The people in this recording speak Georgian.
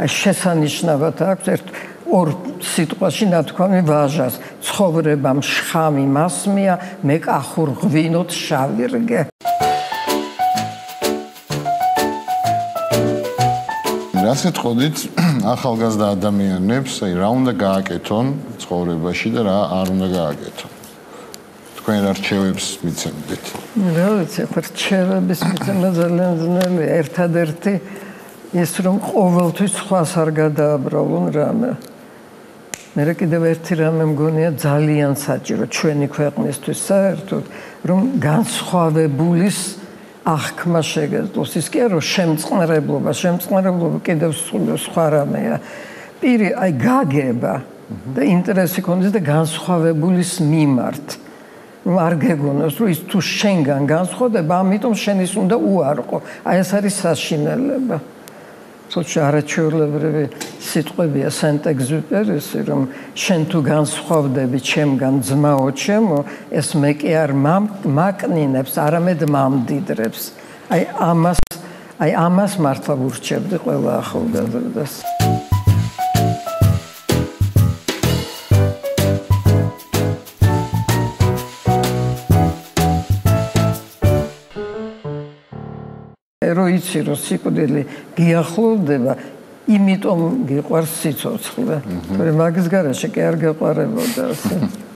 შესანიშნავად აქვს ერთ ორ სიტყვაში ნათქვამი ვაჟას. ცხოვრება მშხამი მასმია მე კახურ ღვინოთ შავი რგე რას ეთყოდით? ახალგაზრდა ადამიანებს აი რა უნდა გააკეთონ ცხოვრებაში და რა არ უნდა გააკეთონ? თქვენ რა რჩევებს მიცემთ რა ვიცი ხო რჩევების მიცემა ძალიან ძნელია. ერთადერთი ის რომ ყოველთვის სხვას არ გადააბრალონ რამე. მე კიდევ ერთი რამე მგონია ძალიან საჭირო ჩვენი ქვეყნისთვის საერთოდ რომ განსხვავებულის აღქმა შეგეძლოს ის კი არა შემწყნარებლობა შემწყნარებლობა კიდევ სხვა რამეა. პირი აი გაგება და ინტერესი ქონდეს და განსხვავებულის მიმართ. რომ არ გეგონოს რომ ის თუ შენგან განსხვავდება ამიტომ შენის უნდა უარყო. აი ეს არის საშინელება სოჩი არაჩვეულებრივი სიტყვებია სენტეგზუპერისი რომ შენ თუ განსხვავდები ჩემგან ძმაო ჩემო ეს მე კი არ მაკნინებს არამედ მამდიდრებს. აი ამას აი ამას მართლა ვურჩევდი ყველა ახალგაზრდას რო იცი რომ სიკვდილი გიახლოვდება იმიტომ გიყვარს სიცოცხლე. მაგრამ მაგის გარაშე კი არ გეყარებოდა ასე.